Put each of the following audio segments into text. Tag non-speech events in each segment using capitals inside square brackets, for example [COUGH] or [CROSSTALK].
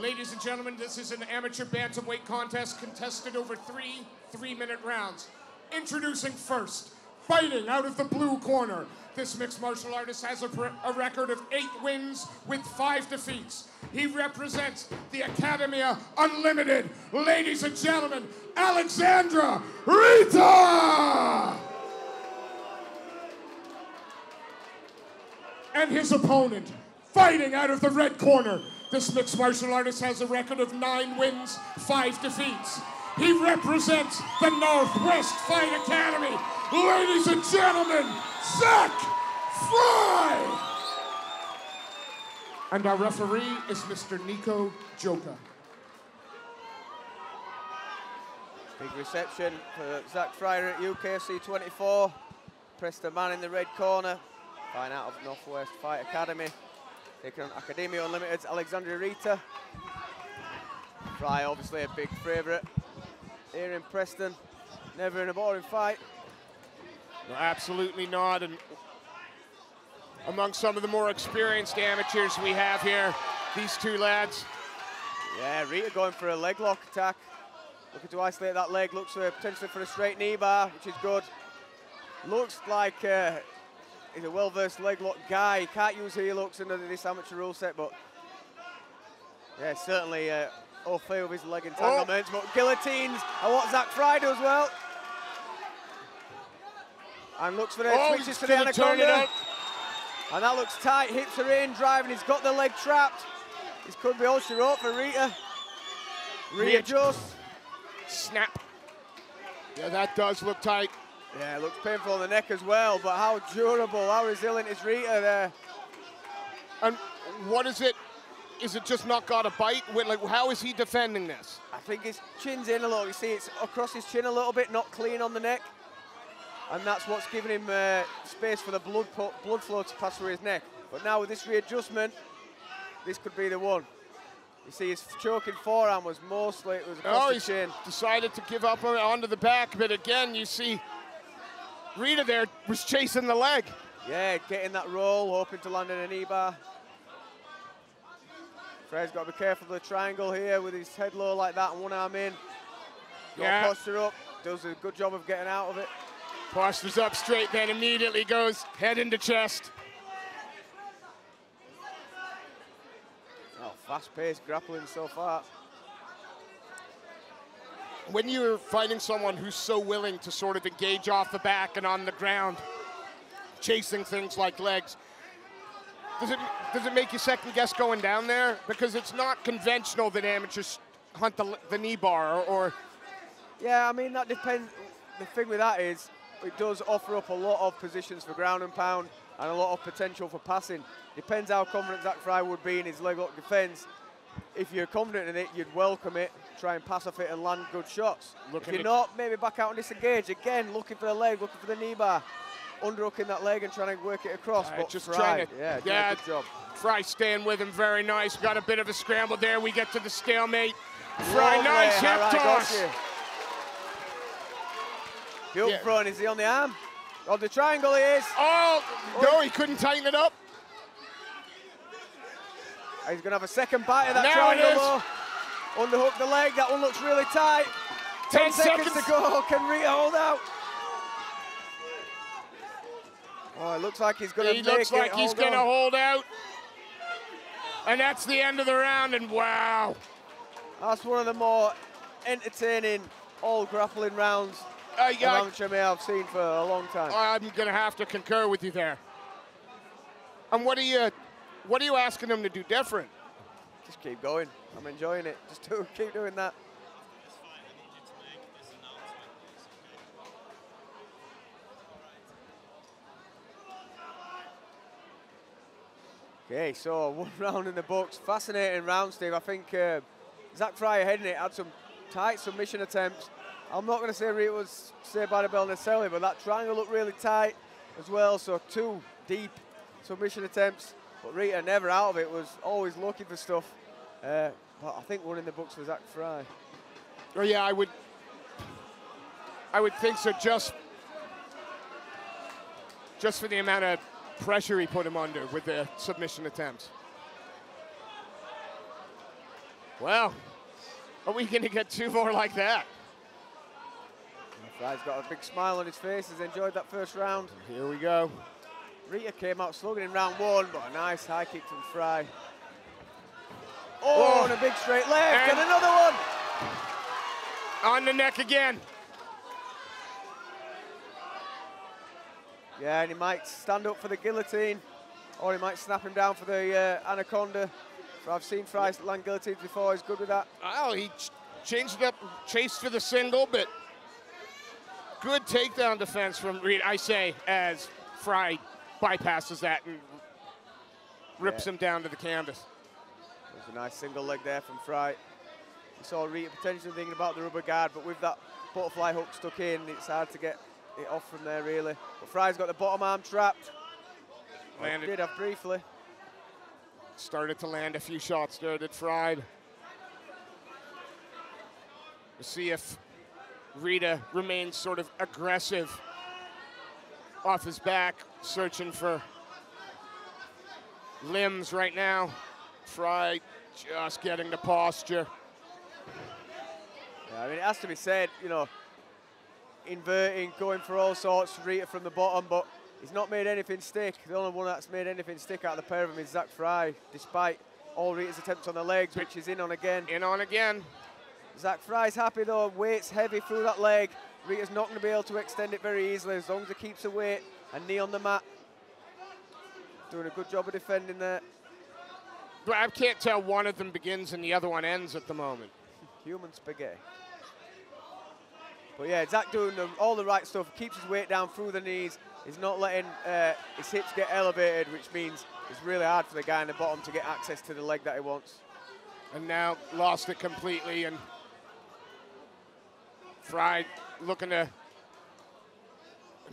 Ladies and gentlemen, this is an amateur bantamweight contest contested over three three-minute rounds. Introducing first, fighting out of the blue corner. This mixed martial artist has a, a record of eight wins with five defeats. He represents the Academia Unlimited. Ladies and gentlemen, Alexandre Rita! and his opponent, fighting out of the red corner. This mixed martial artist has a record of nine wins, five defeats. He represents the Northwest Fight Academy. Ladies and gentlemen, Zach Fry! And our referee is Mr. Nico Joka. Big reception for Zach Fryer at UKFC 24. Preston Man in the red corner. Fine out of Northwest Fight Academy. Taking on Academia Unlimited's Alexandre Rita. Fry obviously a big favourite here in Preston. Never in a boring fight. No, absolutely not. And among some of the more experienced amateurs we have here, these two lads. Yeah, Rita going for a leg lock attack. Looking to isolate that leg. Looks for potentially for a straight knee bar, which is good. Looks like uh, he's a well-versed leg lock guy. He can't use heel hooks under this amateur rule set, but yeah, certainly uh, all fail with his leg entanglements. But guillotines are what Zach Fry does well. And looks for the Oh, switches he's to the gonna turn it anaconda. And that looks tight, hips are in, driving, he's got the leg trapped. This could be all she wrote for Rita. Readjust. Snap. Yeah, that does look tight. Yeah, it looks painful on the neck as well, but how durable, how resilient is Rita there? And what is it? Is it just not got a bite? Like, how is he defending this? I think his chin's in a little. You see, it's across his chin a little bit, not clean on the neck. And that's what's giving him uh, space for the blood, blood flow to pass through his neck. But now with this readjustment, this could be the one. You see, his choking forearm was mostly, it was across Oh, the he's chin. decided to give up on, onto the back, but again, you see Rita there was chasing the leg. Yeah, getting that roll, hoping to land in a knee bar. Fred's got to be careful of the triangle here with his head low like that and one arm in. Got Yeah. posture up, does a good job of getting out of it. Postures up straight, then immediately goes head into chest. Oh, fast-paced grappling so far. When you're fighting someone who's so willing to sort of engage off the back and on the ground, chasing things like legs, does it does it make you second guess going down there? Because it's not conventional that amateurs hunt the, the knee bar or, or Yeah, I mean, that depends. The thing with that is, it does offer up a lot of positions for ground and pound and a lot of potential for passing. Depends how confident Zach Fry would be in his leg lock defence. If you're confident in it, you'd welcome it, try and pass off it and land good shots. Looking if you're not, maybe back out and disengage. Again, looking for the leg, looking for the knee bar, underhooking that leg and trying to work it across. Uh, but just Fry, trying to- yeah, yeah. good job. Fry staying with him very nice. Got a bit of a scramble there. We get to the stalemate. Fry, Lovely, nice hip Harai toss. The up Yeah. front, is he on the arm? On the triangle he is. Oh, no, he couldn't tighten it up. He's going to have a second bite of that Now triangle though. Underhook the leg, that one looks really tight. 10 Ten seconds, seconds. to go, can Rita hold out? Oh, it looks like he's going to He looks it. like he's going to hold out. And that's the end of the round, and wow. That's one of the more entertaining all grappling rounds I, an amateur may have seen for a long time. I'm going to have to concur with you there. And what are you, what are you asking them to do different? Keep going. I'm enjoying it. [LAUGHS] Just do, keep doing that. Okay, so one [LAUGHS] round in the books. Fascinating round, Steve. I think uh, Zach Fryer heading it had some tight submission attempts. I'm not going to say it was saved by the bell necessarily, but that triangle looked really tight as well. So two deep submission attempts, but Rita never out of it. Was always looking for stuff. Uh, but I think one in the books for Zach Fry. Oh yeah, I would. I would think so. Just, just for the amount of pressure he put him under with the submission attempt. Well, are we going to get two more like that? Fry's got a big smile on his face. He's enjoyed that first round. Here we go. Rita came out slugging in round one, but a nice high kick from Fry. Oh, Oh. and a big straight left, and, And- another one. On the neck again. Yeah, and he might stand up for the guillotine, or he might snap him down for the uh, anaconda. So I've seen Fry land guillotines before. He's good with that. Well, he ch- changed it up, chased for the single, but good takedown defense from Reed. I say as Fry bypasses that and rips Yeah. him down to the canvas. A nice single leg there from Fry. You saw Rita potentially thinking about the rubber guard, but with that butterfly hook stuck in, it's hard to get it off from there, really. But Fry's got the bottom arm trapped. Landed. Did have briefly. Started to land a few shots there did Fry. We'll see if Rita remains sort of aggressive off his back, searching for limbs right now. Fry just getting the posture. Yeah, I mean, it has to be said, you know, inverting, going for all sorts, Rita from the bottom, but he's not made anything stick. The only one that's made anything stick out of the pair of them is Zach Fry, despite all Rita's attempts on the legs, which is in on again. In on again. Zach Fry's happy though, weight's heavy through that leg. Rita's not going to be able to extend it very easily as long as he keeps the weight and knee on the mat. Doing a good job of defending there. But I can't tell one of them begins and the other one ends at the moment. Human spaghetti. But yeah, Zach doing the, all the right stuff. Keeps his weight down through the knees. He's not letting uh, his hips get elevated, which means it's really hard for the guy in the bottom to get access to the leg that he wants. and now lost it completely. And Fry looking to,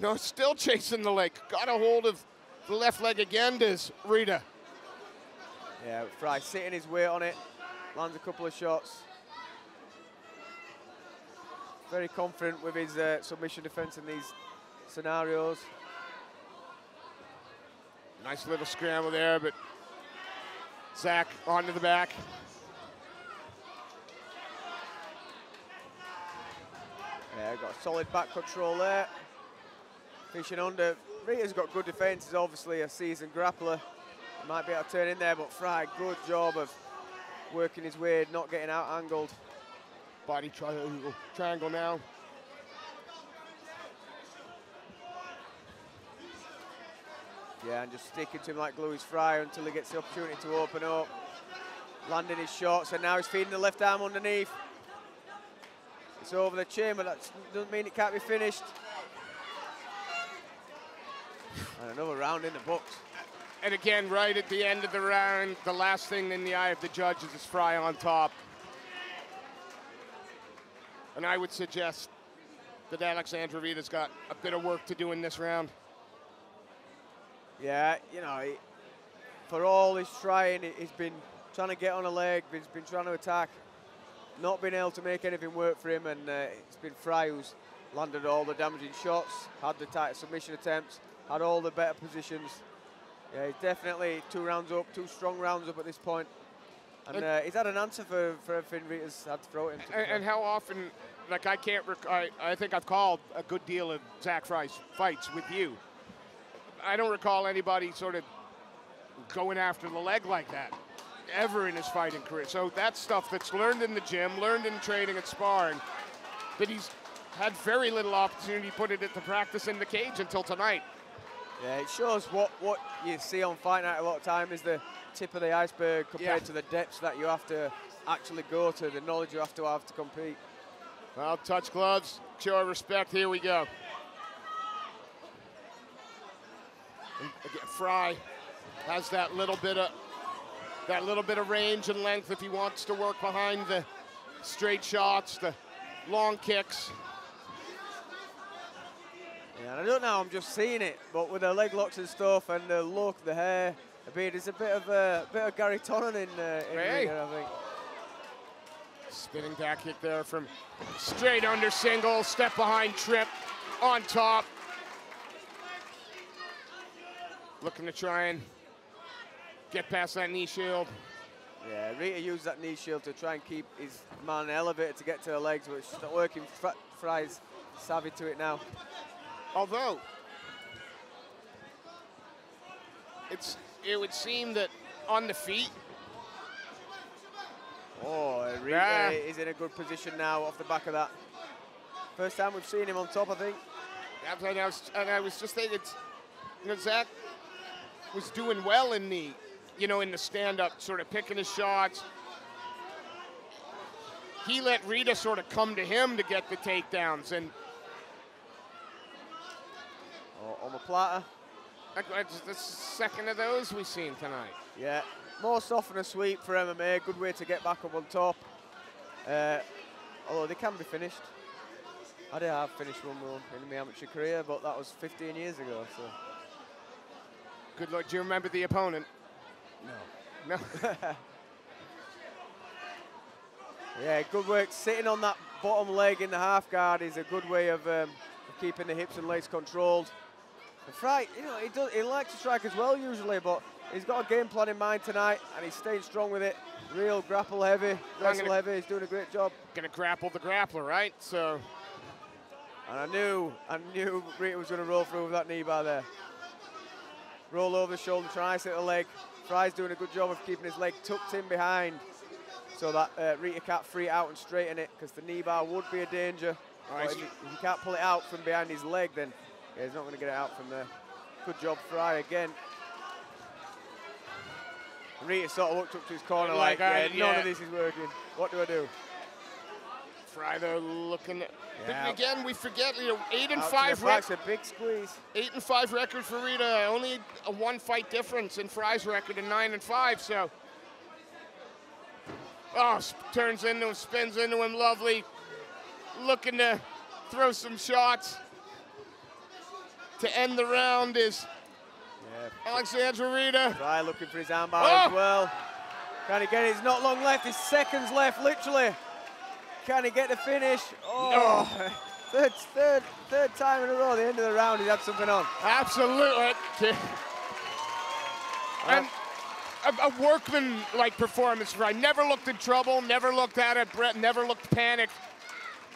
no, still chasing the leg. Got a hold of the left leg again, does Rita. Yeah, Fry sitting his weight on it, lands a couple of shots. Very confident with his uh, submission defense in these scenarios. Nice little scramble there, but Zach onto the back. Yeah, got solid back control there. Fishing under. Rita's got good defence. He's obviously a seasoned grappler. Might be able to turn in there, but Fry, good job of working his way, not getting out angled. Body triangle, triangle now. Yeah, and just sticking to him like glue is Fry until he gets the opportunity to open up. Landing his shots, and now he's feeding the left arm underneath. It's over the chin, but that doesn't mean it can't be finished. And another round in the books. And again, right at the end of the round, the last thing in the eye of the judges is Fry on top. And I would suggest that Alexandre Rita's got a bit of work to do in this round. Yeah, you know, he, for all he's trying, he- he's been trying to get on a leg, he's been trying to attack, not been able to make anything work for him, and uh, it's been Fry who's landed all the damaging shots, had the tight submission attempts, had all the better positions. Yeah, he's definitely two rounds up, two strong rounds up at this point. And uh, he's had an answer for, for everything Rita's had to throw at him. And, and how often, like I can't, I, I think I've called a good deal of Zach Fry's fights with you. I don't recall anybody sort of going after the leg like that ever in his fighting career. So that's stuff that's learned in the gym, learned in training and sparring, but he's had very little opportunity to put it into practice in the cage until tonight. Yeah, it shows what, what you see on Fight Night a lot of time is the tip of the iceberg compared Yeah. to the depths that you have to actually go to, the knowledge you have to have to compete. Well, touch gloves, show respect. Here we go. And again, Fry has that little bit of that little bit of range and length if he wants to work behind the straight shots, the long kicks. Yeah, I don't know, I'm just seeing it, but with the leg locks and stuff and the look, the hair, the beard, it's a bit of a bit of Garry Tonon in, uh, in Hey. here, I think. Spinning back kick there from straight under single, step behind trip, on top. Looking to try and get past that knee shield. Yeah, Rita used that knee shield to try and keep his man elevated to get to the legs, just not working. Fry's savvy to it now. Although, it's it would seem that on the feet. Oh, Rita yeah. Uh, is in a good position now off the back of that. First time we've seen him on top, I think. And I was, and I was just thinking, you know, Zach was doing well in the, you know, in the stand-up, sort of picking his shots. He let Rita sort of come to him to get the takedowns, and oh, omoplata. That's the second of those we've seen tonight. Yeah, more soft and a sweep for MMA. Good way to get back up on top. Uh, although they can be finished. I did have finished one more in my amateur career, but that was 15 years ago. So. Good luck. Do you remember the opponent? No. No. [LAUGHS] yeah, good work. Sitting on that bottom leg in the half guard is a good way of, um, of keeping the hips and legs controlled. Fry, you know, he, does, he likes to strike as well usually, but he's got a game plan in mind tonight, and he's staying strong with it. Real grapple heavy, wrestle heavy. He's doing a great job. Gonna grapple the grappler, right? So and I knew, I knew Rita was going to roll through with that knee bar there. Roll over the shoulder, to the leg. Fry's doing a good job of keeping his leg tucked in behind so that uh, Rita can't free it out and straighten it because the knee bar would be a danger. Right. If, if he can't pull it out from behind his leg, then yeah, he's not going to get it out from there. Good job, Fry again. Rita sort of looked up to his corner like, like yeah, yeah, none of this is working. What do I do? Fry though looking. At, yeah. again, we forget you know eight and Out five. Rec- a big squeeze. Eight and five record for Rita. Only a one fight difference in Fry's record in nine and five. So. Oh, turns into him, spins into him, lovely. Looking to throw some shots. To end the round is yeah. Alexandre Rita. Fry looking for his armbar oh. as well. Can he get it? He's not long left. He's seconds left, literally. Can he get the finish? Oh, no. Oh. [LAUGHS] third, third, third time in a row, the end of the round, he's had something on. Absolutely. And a, a workman-like performance, right? Never looked in trouble, never looked at it, Brett never looked panicked.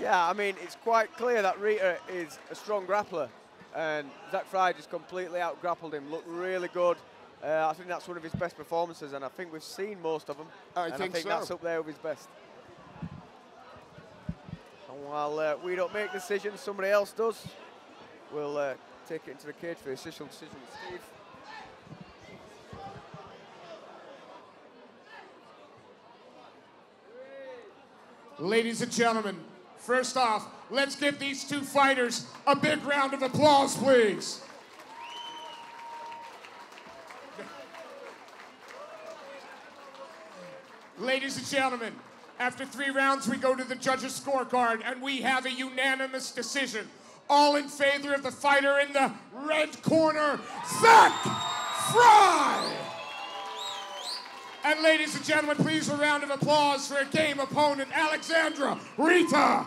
Yeah, I mean, it's quite clear that Rita is a strong grappler. And Zach Fry just completely out-grappled him. Looked really good. Uh, I think that's one of his best performances, and I think we've seen most of them. I and think, I think so. that's up there with his best. And While uh, we don't make decisions, somebody else does. We'll uh, take it into the cage for the official decision Steve. Ladies and gentlemen, first off, let's give these two fighters a big round of applause, please. Ladies and gentlemen, after three rounds, we go to the judges' scorecard, and we have a unanimous decision. All in favor of the fighter in the red corner, Zach Fry! And ladies and gentlemen, please a round of applause for a game opponent, Alexandre Rita